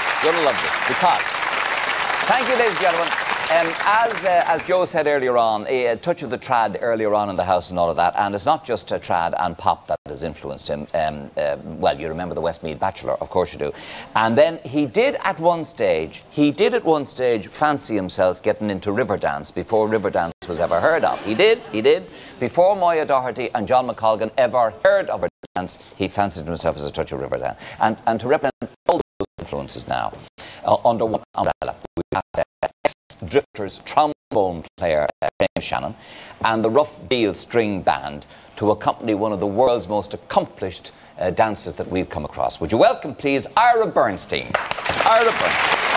this. You're going to love this because. Thank you, ladies and gentlemen. Um, as, uh, as Joe said earlier on, a, touch of the trad earlier on in the house and all of that, and it's not just a trad and pop that has influenced him. Um, uh, well, you remember the Westmeath Bachelor, of course you do. And then he did at one stage, he did at one stage fancy himself getting into Riverdance before Riverdance was ever heard of. He did, he did. Before Moya Doherty and John McColgan ever heard of Riverdance, he fancied himself as a touch of Riverdance. And, and to represent all influences now, uh, under one umbrella, we have uh, Drifters trombone player James Shannon and the Rough Deal String Band to accompany one of the world's most accomplished uh, dancers that we've come across. Would you welcome, please, Ira Bernstein? Ira Bernstein.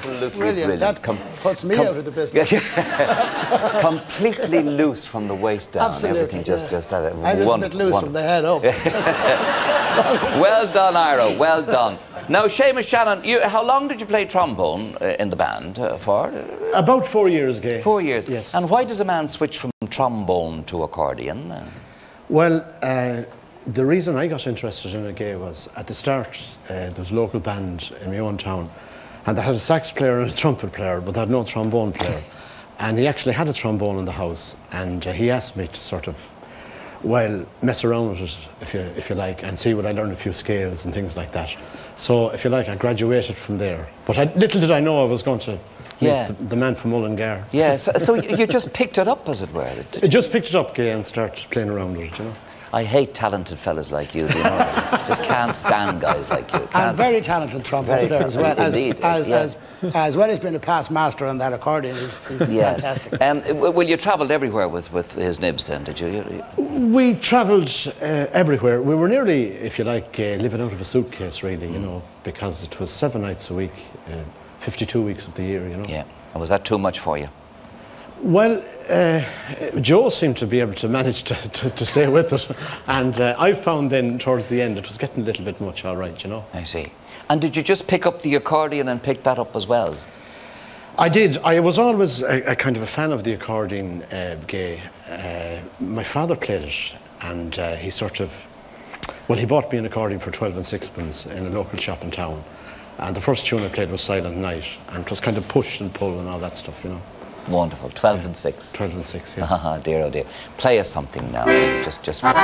That com puts me out of the business. completely loose from the waist down. Absolutely, Everything yeah. just, just uh, I was a bit loose from the head up. well done, Ira. Well done. Now, Seamus Shannon, you, how long did you play trombone uh, in the band uh, for? About four years, Gay. Four years. Yes. And why does a man switch from trombone to accordion? Well, uh, the reason I got interested in it, Gay, was at the start, uh, there was a local band in my own town and they had a sax player and a trumpet player, but they had no trombone player. And he actually had a trombone in the house, and uh, he asked me to sort of, well, mess around with it, if you, if you like, and see what I learn a few scales and things like that. So, if you like, I graduated from there. But I, little did I know I was going to meet Yeah. the, the man from Mullingar. Yeah, so, so you just picked it up, as it were. did I you? just picked it up, Gay, and started playing around with it, you know. I hate talented fellas like you. do You know, just can't stand guys like you. And Can't- very talented trumpet Very player as well. As, indeed, as, yeah. as, as well as being a past master on that accordion, he's, he's Yeah. fantastic. Um, well, you travelled everywhere with, with his nibs then, did you? You- you- We travelled uh, everywhere. We were nearly, if you like, uh, living out of a suitcase, really, you know, because it was seven nights a week, uh, 52 weeks of the year, you know. Yeah. And was that too much for you? Well, uh, Joe seemed to be able to manage to, to, to stay with it. And uh, I found then towards the end it was getting a little bit much, all right, you know. I see. And did you just pick up the accordion and pick that up as well? I did. I was always a, a kind of a fan of the accordion, uh, Gay. Uh, my father played it, and uh, he sort of, well, he bought me an accordion for 12 and sixpence in a local shop in town. And the first tune I played was Silent Night, and it was kind of push and pull and all that stuff, you know. Wonderful. 12 and 6. 12 and 6, yes. Ah, dear, oh dear. Play us something now. Just, just.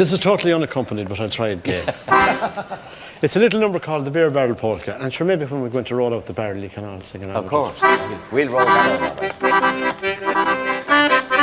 This is totally unaccompanied, but I'll try it, Gay. it's a little number called the Beer Barrel Polka, and sure, maybe when we're going to roll out the barrel, you can all sing it out. Of course. We'll roll that over.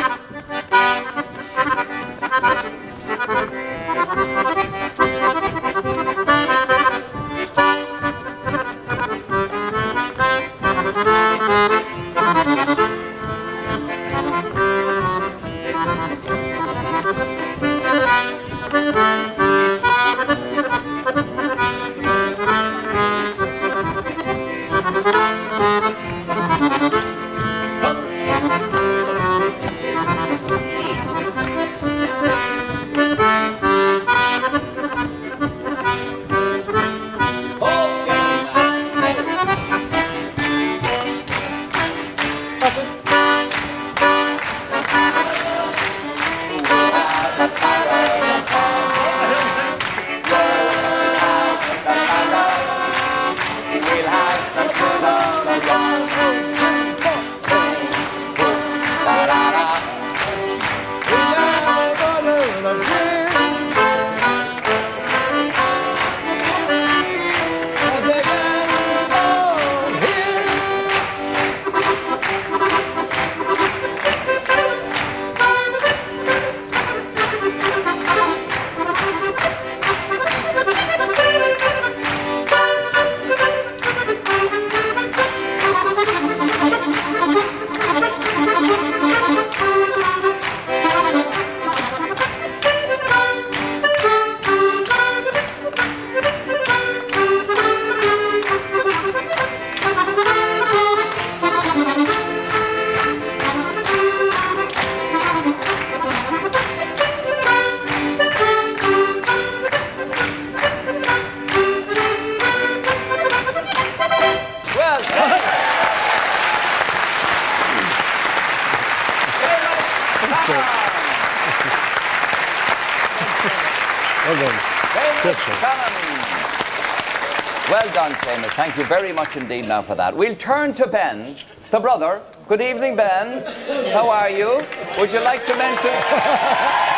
Thank you very much indeed now for that. We'll turn to Ben, the brother. Good evening, Ben. How are you? Would you like to mention...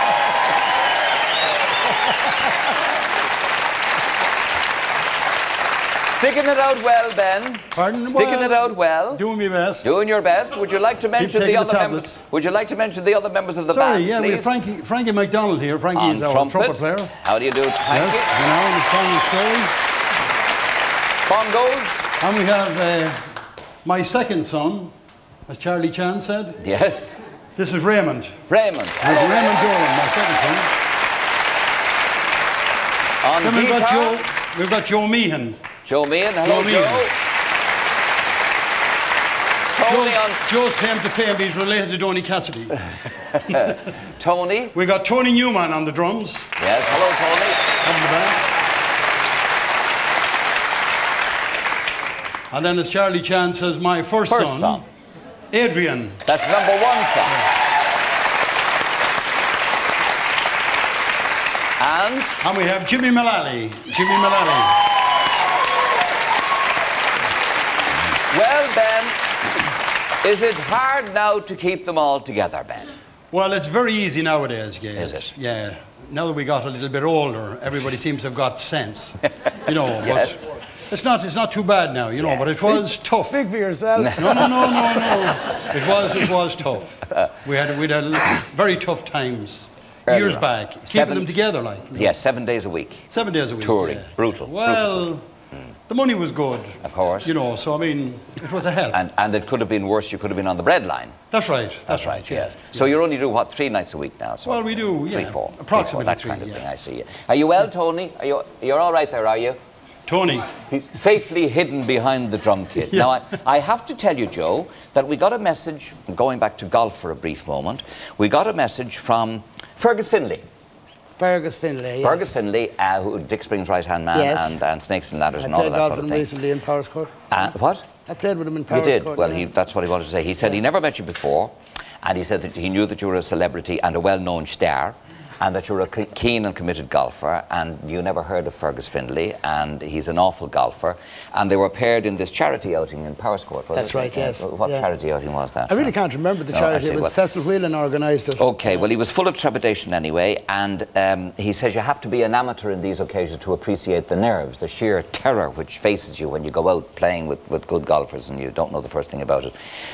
Sticking it out well, Ben. Pardon? Sticking Well, it out well. Doing my best. Doing your best. Would you like to mention the taking the other members? Would you like to mention the other members of the Sorry, band, yeah, we have Frankie, Frankie McDonald here. Frankie On is our trumpet. trumpet player. How do you do? Thank yes, you. know, the song is story. Bongos. And we have uh, my second son, as Charlie Chan said. Yes. This is Raymond. Raymond. This is Raymond Dolan, my second son. On Then we've got Joe, we've got Joe Meehan. Joe Meehan. Hello, Joe. Meehan. Tony Joe, on Joe's claim to fame, he's related to Donie Cassidy. Tony. we got Tony Newman on the drums. Yes. Hello, Tony. In the back. And then, as Charlie Chan says, my first, First son, son. Adrian. That's number one song. And And we have Jimmy Mullally. Jimmy Mullally. well, Ben, Is it hard now to keep them all together, Ben? Well, it's very easy nowadays, Gay. Is it? Yeah. Now that we got a little bit older, everybody seems to have got sense. You know, Yes. but it's not it's not too bad now, you know, but it was tough. Speak for yourself. No, no, no, no, no. It was it was tough. We had we had very tough times Earlier years on. back, keeping them together like. Yes, seven days a week. Seven days a week. Touring. yeah. Brutal, Well, the money was good. Of course. You know, so I mean, it was a help. And, and it could have been worse. You could have been on the bread line. that's right. That's, right. Yeah. So you only do what three nights a week now? So Well, we do, Three, yeah, four. approximately three, four, that three, kind of yeah. thing. I see. Are you well, Tony? Are you? You're all right there, are you? Tony. He's safely hidden behind the drum kit. Now, I, I have to tell you, Joe, that we got a message, going back to golf for a brief moment, we got a message from Fergus Finlay. Fergus Finlay. Fergus Finlay, uh, who Dick Spring's right-hand man Yes. and, and Snakes and Ladders I and all of that golf sort with of him thing. recently in Powerscourt. Uh, what? I played with him in Powerscourt. You did. Court. Well, yeah. he, that's what he wanted to say. He said he never met you before, and he said that he knew that you were a celebrity and a well-known star, and that you're a keen and committed golfer, and you never heard of Fergus Finlay, and he's an awful golfer. And they were paired in this charity outing in Powerscourt. That's it? right, Yeah. yes. What Yeah. charity outing was that? I really can't remember the No, charity. actually, it was well- Cecil Whelan organised it. Okay, well, he was full of trepidation anyway, and um, he says you have to be an amateur in these occasions to appreciate the nerves, the sheer terror which faces you when you go out playing with, with good golfers and you don't know the first thing about it.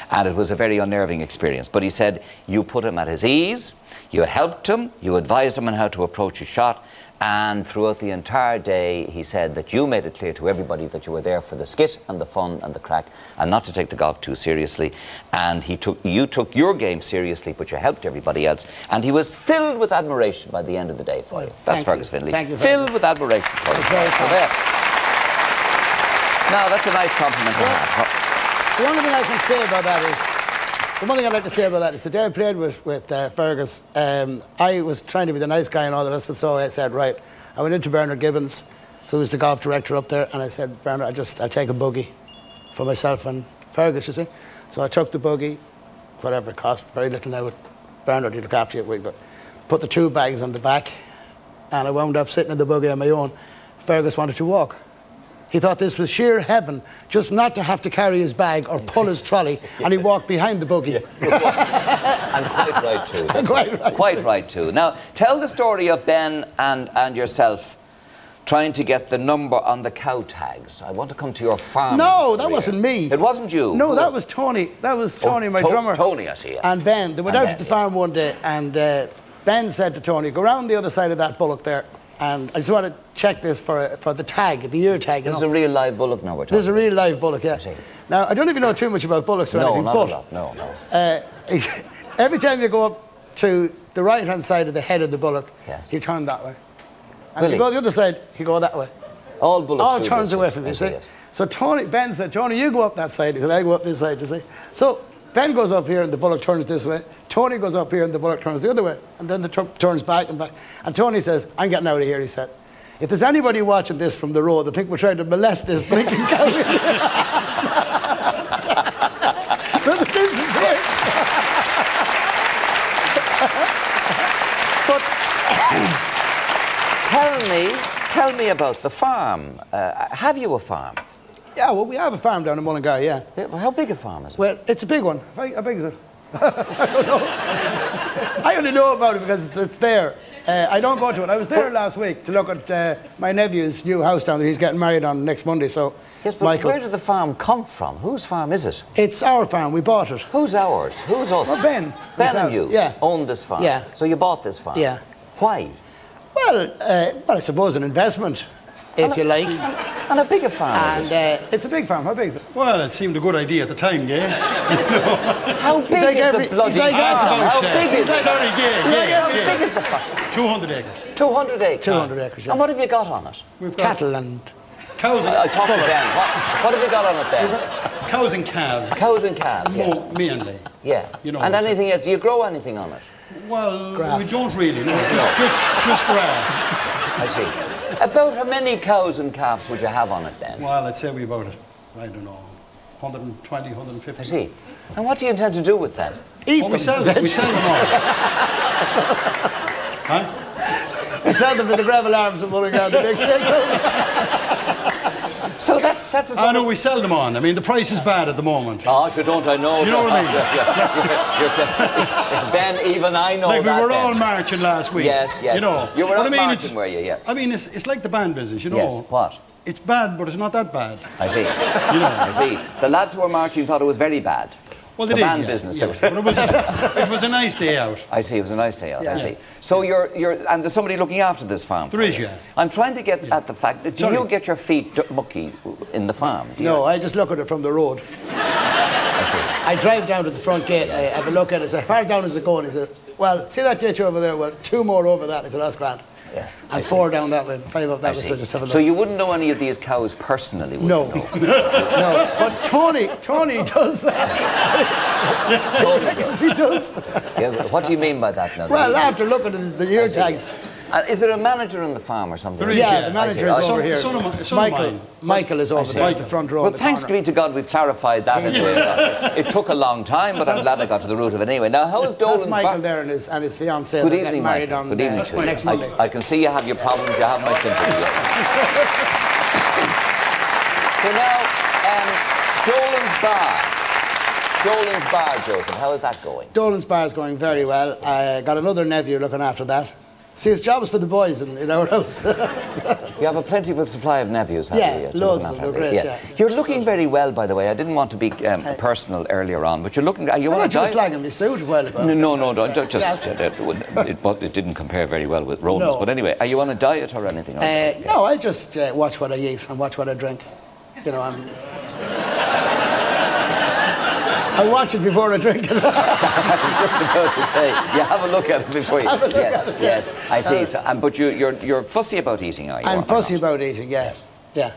And it was a very unnerving experience. But he said you put him at his ease, you helped him, you advised him on how to approach a shot, and throughout the entire day, he said that you made it clear to everybody that you were there for the skit and the fun and the crack, and not to take the golf too seriously. And he took, you took your game seriously, but you helped everybody else. And he was filled with admiration by the end of the day for you. That's Thank you. Fergus Finlay. Thank you, Filled Fergus. with admiration for you. Very So there. Now, that's a nice compliment to have. The only thing I can say about that is, the one thing I'd like to say about that is the day I played with, with uh, Fergus, um, I was trying to be the nice guy and all the rest of it, so I said, right, I went into Bernard Gibbons, who was the golf director up there, and I said, Bernard, I just, I'll take a buggy for myself and Fergus, you see. So I took the buggy, whatever it cost, very little now Bernard, he'd look after it, we put the two bags on the back, and I wound up sitting in the buggy on my own. Fergus wanted to walk. He thought this was sheer heaven, just not to have to carry his bag or pull his trolley, and he walked behind the buggy. And quite right, too. Quite right. Quite right, too. Now, tell the story of Ben and, and yourself trying to get the number on the cow tags. I want to come to your farm. No, that career. wasn't me. It wasn't you. No, that was Tony. That was Oh, Tony, my To- drummer. Tony, I see. yeah. And Ben. They went And out Ben, to the yeah. farm one day, and uh, Ben said to Tony, "Go round the other side of that bullock there, and I just want to check this for for the tag, the ear tag." This is a real live bullock now we're talking There's a real live bullock, yeah. Now, I don't even know too much about bullocks or No, anything, not but lot. No, no. uh, every time you go up to the right hand side of the head of the bullock, Yes. he'll turn that way. And if he? you go the other side, he'll go that way. All bullocks. All turns away from you, see? it. So Tony, Ben said, Tony, you go up that side. He said, I go up this side, you see? So Ben goes up here and the bullock turns this way. Tony goes up here and the bullock turns the other way. And then the truck turns back and back. And Tony says, I'm getting out of here, he said. If there's anybody watching this from the road, they think we're trying to molest this blinking cow. but Tell me, tell me about the farm. Uh, have you a farm? Yeah, well, we have a farm down in Mullingar, yeah. Yeah, well, How big a farm is it? Well, it's a big one. How how big is it? I don't know. I only know about it because it's, it's there. Uh, I don't go to it. I was there last week to look at uh, my nephew's new house down there. He's getting married on next Monday, so Yes, but Michael. where did the farm come from? Whose farm is it? It's our farm. We bought it. Who's ours? Who's us? Well, Ben. Ben and you Yeah. own this farm. Yeah. So you bought this farm. Yeah. Why? Well, uh, well, I suppose an investment, if you like. And a bigger farm. And uh, it's a big farm. How big is it? Well, it seemed a good idea at the time, yeah. How big like is every- the bloody farm? How big is it? Sorry, yeah. Gay, How big is the farm? 200 acres. 200 acres. 200 acres, yeah. And what have you got on it? We've got Cattle and cows, I, I and, talked to Ben. What, what have you got on it then? cows and calves, Cows and calves. Yeah. mo- mainly. Yeah. You know, and anything else? Do you grow anything on it? Well, Grass. we don't really, no. Just, just, just grass. I see. About how many cows and calves would you have on it then? Well, I'd say we about, I don't know, 120, 150. I see. And what do you intend to do with them? eat Well, them. we sell them, we sell them all. huh? We sell them to the gravel arms of Mullingar. The big So that's That's the I sort know we sell them on. I mean, the price is bad at the moment. Oh, sure, don't I know? You know what I mean? You're ben, even I know like we that. were Ben. all marching last week. Yes, yes. You know. You were But out I mean, marching, it's, were you? Yeah. I mean, it's, it's like the band business, you know. Yes. What? It's bad, but it's not that bad. I see. You know. I see. The lads who were marching thought it was very bad. Well, the they did, band yeah, business. yeah. they were- But it was, it was a nice day out. I see. It was a nice day out. I Yeah. see. So you're you're and there's somebody looking after this farm. There is, yeah. I'm trying to get at the fact that do Sorry. you get your feet d- mucky in the farm? Do you? No, I just look at it from the road. I drive down to the front gate, I have a look at it, say, how far down is it going? He said, well, see that ditch over there? Well, two more over that. I said, that's grand. Yeah, I And four down that way, five up that way, so just have a look. So you wouldn't know any of these cows personally, would No. you? No. no, but Tony, Tony does that. Totally. Because he does. Yeah, what do you mean by that now? Well, after looking at the, the ear tags, Uh, is there a manager in the farm or something? There is, yeah, yeah. the manager is over here. son of son Michael. Michael is over see. there at the front row. Well, the thanks corner. be to God we've clarified that. anyway. it took a long time, but I'm glad I got to the root of it anyway. Now, how's That's Dolan's Michael bar- there and his, and his fiancée. Good that get evening, married Michael. on Good evening uh, to you. next Monday. I, I can see you have your problems. You have my sympathy. so now, um, Dolan's bar. Dolan's bar, Joseph. How is that going? Dolan's bar is going very well. I got another nephew looking after that. See, his job is for the boys in, in our house. You have a plentiful supply of nephews, have Yeah, you? to loads of them, great, yeah. You're looking very well, by the way. I didn't want to be um, personal earlier on, but you're looking. Are you I on a thought you were diet? slagging me suit ago. No, no, no, don't, don't just. Yes. uh, it, it, but it didn't compare very well with Roland's. No. But anyway, are you on a diet or anything? Uh, no, I just uh, watch what I eat and watch what I drink. You know, I'm. I watch it before I drink it. just about to say, you have a look at it before you. Have a look yes, at it, yes, I see. Uh, So, um, but you, you're you're fussy about eating, are you? I'm fussy about eating, yes. Yeah.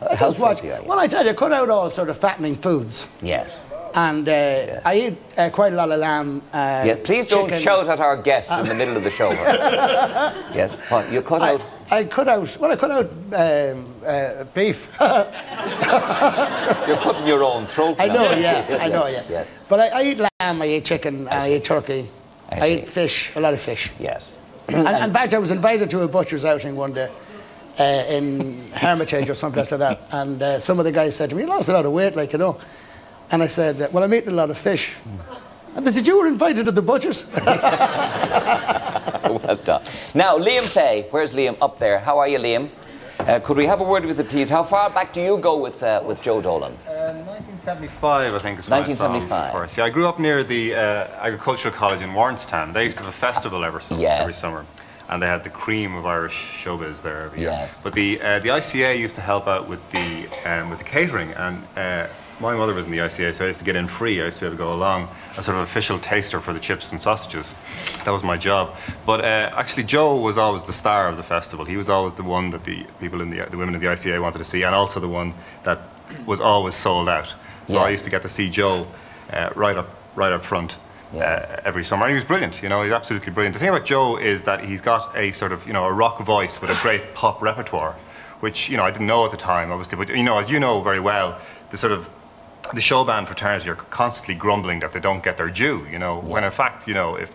I How just watch. are you? Well, I tell you, cut out all sort of fattening foods. Yes. And uh, I eat uh, quite a lot of lamb. Uh, Yeah. Please don't chicken. shout at our guests in the middle of the show. yes. You cut I, out? I cut out. Well, I cut out um, uh, beef. You're cutting your own throat. I now. know, yeah, I know, yeah. Yes. But I, I eat lamb, I eat chicken, I, see. eat turkey, I I, eat fish, a lot of fish. Yes. And, in fact, I was invited to a butcher's outing one day uh, in Hermitage or someplace like that, and uh, some of the guys said to me, "You lost a lot of weight, like you know." And I said, "Well, I'm eating a lot of fish." And they said, "You were invited to the butcher's." well done. Now, Liam Fay. Where's Liam? Up there. How are you, Liam? Uh, could we have a word with you, please? How far back do you go with uh, with Joe Dolan? Uh, 1975, I think, is when I saw him 1975. first. Yeah, I grew up near the uh, Agricultural College in Warrenstown. They used to have a festival every summer. Yes. Every summer. And they had the cream of Irish showbiz there every year. Yes. But the uh, the ICA used to help out with the um, with the catering, and uh, my mother was in the ICA, so I used to get in free. I used to be able to go along as sort of official taster for the chips and sausages. That was my job. But uh, actually, Joe was always the star of the festival. He was always the one that the people in the the women in the ICA wanted to see, and also the one that was always sold out. So Yeah. I used to get to see Joe uh, right up right up front. Uh, every summer, and he was brilliant. You know, he's absolutely brilliant. The thing about Joe is that he's got a sort of, you know, a rock voice with a great pop repertoire, which you know I didn't know at the time, obviously. But you know, as you know very well, the sort of the show band fraternity are constantly grumbling that they don't get their due. You know, when in fact, you know, if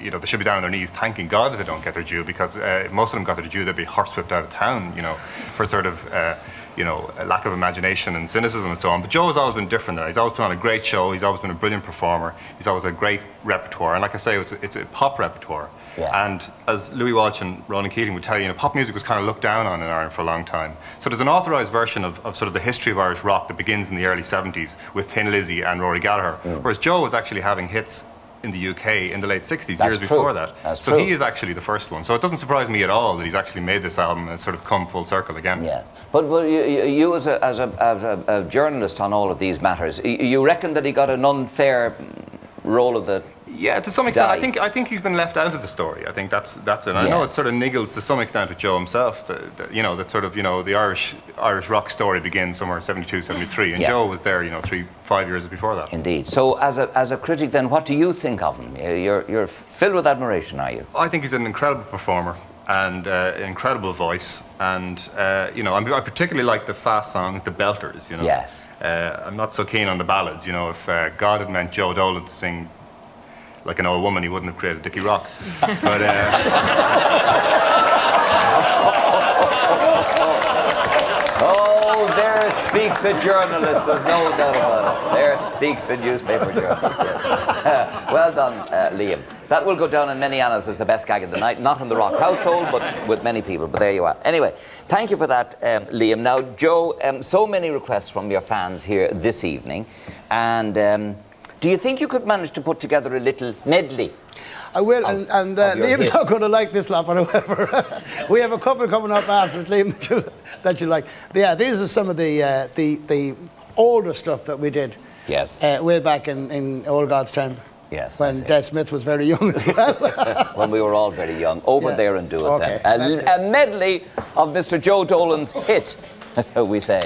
you know, they should be down on their knees thanking God that they don't get their due because uh, if most of them got their due, they'd be horsewhipped out of town. You know, for sort of. Uh, you know, a lack of imagination and cynicism and so on. But Joe has always been different. Though. He's always put on a great show. He's always been a brilliant performer. He's always a great repertoire. And like I say, it's a, it's a pop repertoire. Yeah. And as Louis Walsh and Ronan Keating would tell you, you know, pop music was kind of looked down on in Ireland for a long time. So there's an authorised version of, of sort of the history of Irish rock that begins in the early 70s with Thin Lizzy and Rory Gallagher. Whereas Joe was actually having hits in the UK in the late 60s, That's years true. before that. That's so true. he is actually the first one. So it doesn't surprise me at all that he's actually made this album and sort of come full circle again. Yes, but, but you, you as, a, as a, a, a journalist on all of these matters, you reckon that he got an unfair mm, role of the. Yeah, to some extent, Guy. I think I think he's been left out of the story. I think that's that's it. I know it sort of niggles to some extent with Joe himself. That, that, you know, that sort of you know the Irish Irish rock story begins somewhere 72, 73, and Yeah. Joe was there, you know, three five years before that. Indeed. So, as a, as a critic, then, what do you think of him? You're, you're filled with admiration, are you? I think he's an incredible performer and uh, an incredible voice, and uh, you know, I, mean, I particularly like the fast songs, the belters. You know. Yes. Uh, I'm not so keen on the ballads. You know, if uh, God had meant Joe Dolan to sing like an old woman, he wouldn't have created Dickie Rock. but. Uh, Oh, there speaks speaks a journalist, there's no doubt about it. There speaks a newspaper journalist. yeah. well done, uh, Liam. That will go down in many annals as the best gag of the night, not in the rock household, but with many people. But there you are. Anyway, thank you for that, um, Liam. Now, Joe, um, so many requests from your fans here this evening. And um, do you think you could manage to put together a little medley? I will, and, and uh, Liam's hit. not going to like this lot, however, we have a couple coming up after it, Liam, that you, that you like. Yeah, these are some of the, uh, the, the older stuff that we did Yes. uh, way back in, in old God's time. Yes, When. Des Smith was very young as well. when we were all very young. Over Yeah. there and do it Okay, then. A, a medley of Mr. Joe Dolan's hit, we say.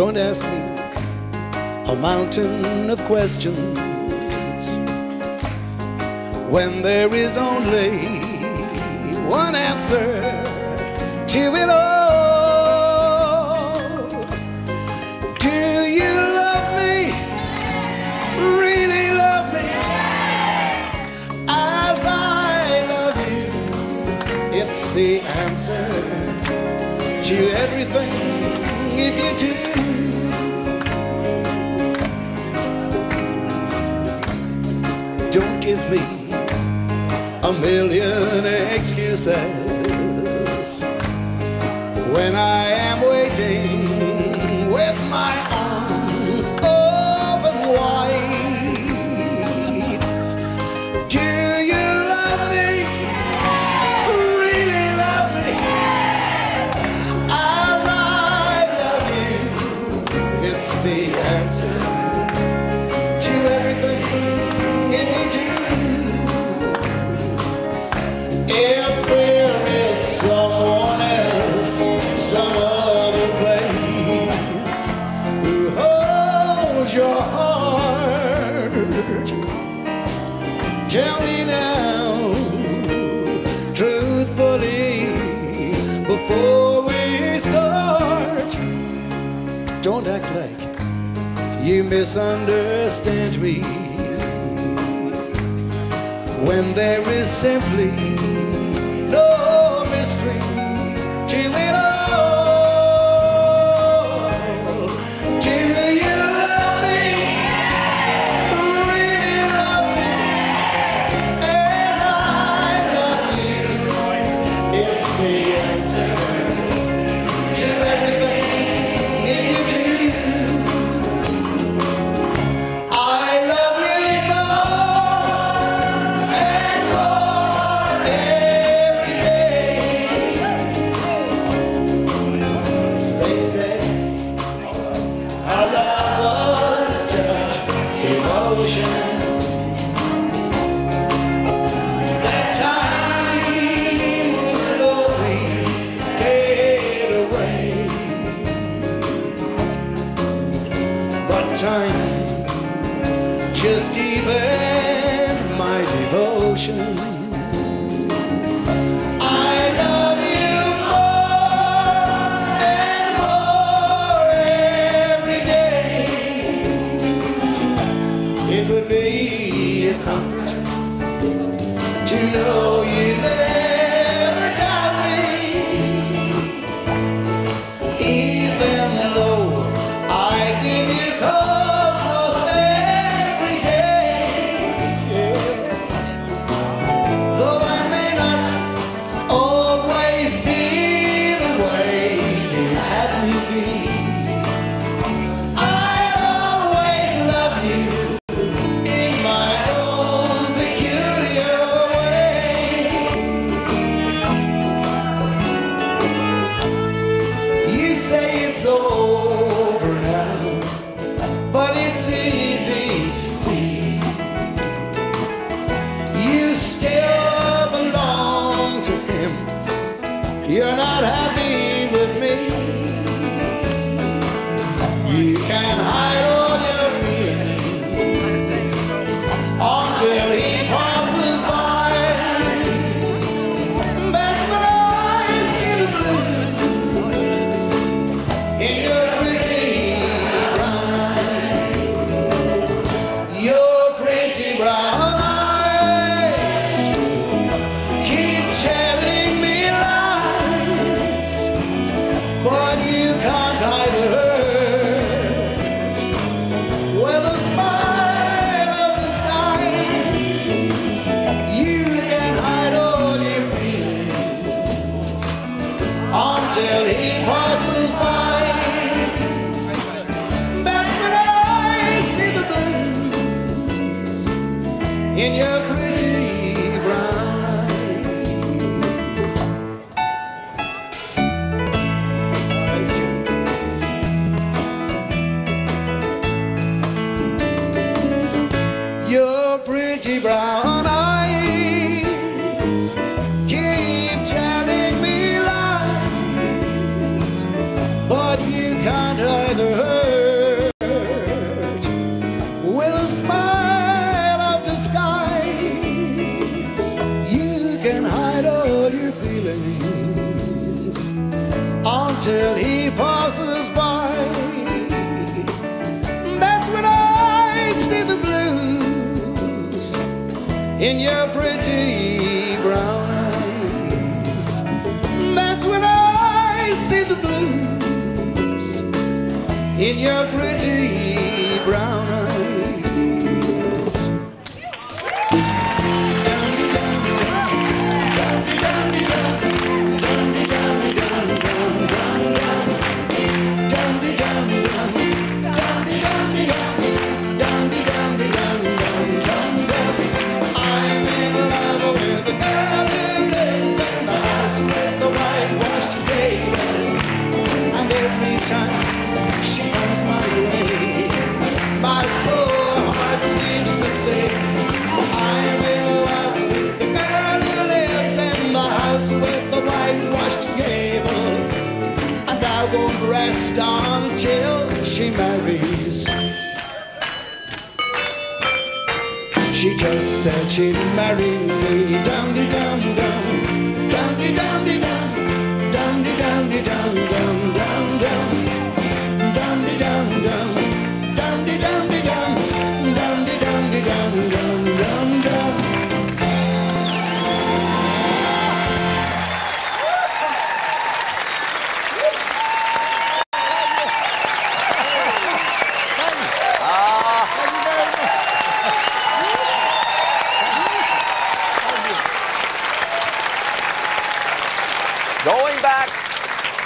Don't ask me a mountain of questions when there is only one answer to it all. Do you love me? Really love me? As I love you, it's the answer to everything if you do. A million excuses. When I am waiting with my you misunderstand me. When there is simply just said she'd marry me. Dum de dum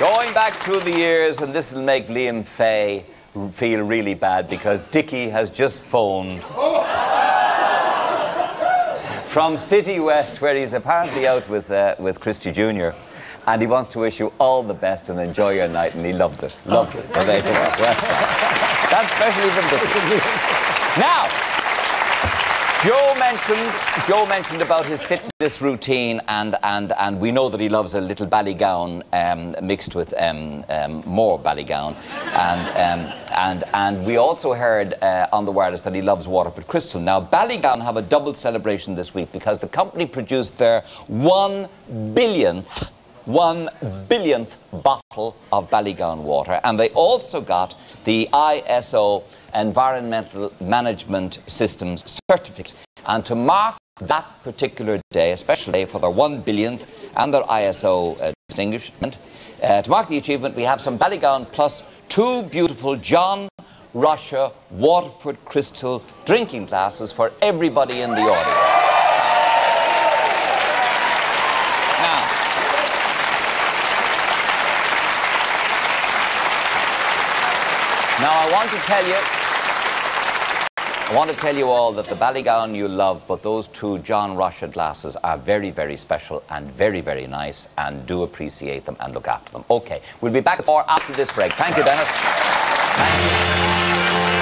going back through the years, and this will make Liam Fay feel really bad because Dickie has just phoned from City West, where he's apparently out with uh, with Christy Jr. And he wants to wish you all the best and enjoy your night, and he loves it, loves it. So there you go. Well, that's especially from Dickie. Now, Joe mentioned Joe mentioned about his fitness routine, and and and we know that he loves a little Ballygowan um, mixed with um, um, more Ballygowan, and um, and and we also heard uh, on the wireless that he loves Waterford Crystal. Now Ballygowan have a double celebration this week because the company produced their one billionth. One billionth bottle of Ballygowan water, and they also got the ISO Environmental Management Systems certificate. And to mark that particular day, especially for their one billionth and their ISO uh, distinguishment, uh, to mark the achievement, we have some Ballygowan plus two beautiful John Rocha Waterford Crystal drinking glasses for everybody in the audience. Now, now I want to tell you, I want to tell you all that the Ballygowan you love, but those two John Rocha glasses are very, very special and very, very nice, and do appreciate them and look after them. Okay, we'll be back more after this break. Thank you, Dennis. Thank you.